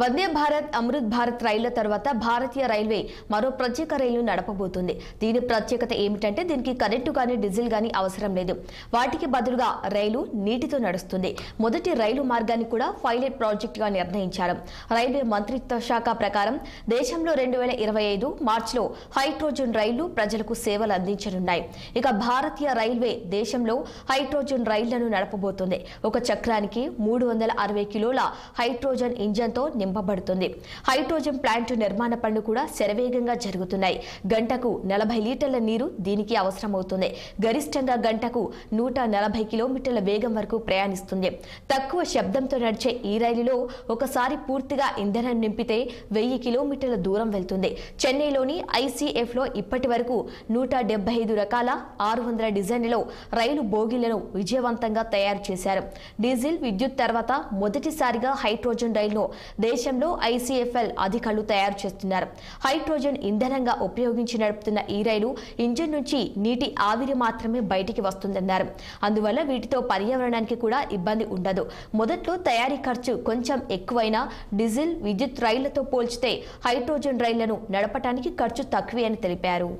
వందే భారత్ అమృత్ భారత్ రైళ్ళ తర్వాత భారతీయ రైల్వే మరో ప్రత్యేక రైలు నడపబోతుంది. దీని ప్రత్యేకత ఏమిటంటే దీనికి కరెంటు కానీ డీజిల్ కానీ అవసరం లేదు. వాటికి బదులుగా రైలు నీటితో నడుస్తుంది. మొదటి రైలు మార్గాన్ని కూడా పైలట్ ప్రాజెక్టుగా నిర్ణయించారు. రైల్వే మంత్రిత్వ శాఖ ప్రకారం దేశంలో రెండు వేల ఇరవై ఐదు మార్చిలో హైడ్రోజన్ రైళ్ళు ప్రజలకు సేవలు అందించనున్నాయి. ఇక భారతీయ రైల్వే దేశంలో హైడ్రోజన్ రైళ్ళను నడపబోతుంది. ఒక చక్రానికి మూడు వందల అరవై కిలోల హైడ్రోజన్ ఇంజన్తో నింపబడుతుంది. హైడ్రోజన్ ప్లాంట్ నిర్మాణ పనులు కూడా శరవేగంగా జరుగుతున్నాయి. గంటకు నలభై లీటర్ల నీరు దీనికి అవసరమవుతుంది. గరిష్టంగా గంటకు నూట నలభై కిలోమీటర్ల వేగం వరకు ప్రయాణిస్తుంది. తక్కువ శబ్దంతో నడిచే ఈ రైలులో ఒకసారి పూర్తిగా ఇంధనం నింపితే వెయ్యి కిలోమీటర్ల దూరం వెళ్తుంది. చెన్నైలోని ఐసీఎఫ్లో ఇప్పటి వరకు నూట డెబ్బై ఐదు రకాల ఆరు వందల డిజైన్లలో రైలు బోగీలను విజయవంతంగా తయారు చేశారు. డీజిల్ విద్యుత్ తర్వాత మొదటిసారిగా హైడ్రోజన్ రైలును దేశంలో ఐసీఎఫ్ఎల్ అధికారులు తయారు చేస్తున్నారు. హైడ్రోజన్ ఇంధనంగా ఉపయోగించి నడుపుతున్న ఈ రైలు ఇంజిన్ నుంచి నీటి ఆవిరి మాత్రమే బయటికి వస్తుందన్నారు. అందువల్ల వీటితో పర్యావరణానికి కూడా ఇబ్బంది ఉండదు. మొదట్లో తయారీ ఖర్చు కొంచెం ఎక్కువైనా డీజిల్ విద్యుత్ రైళ్ళతో పోల్చితే హైడ్రోజన్ రైళ్ళను నడపటానికి ఖర్చు తక్కువే అని తెలిపారు.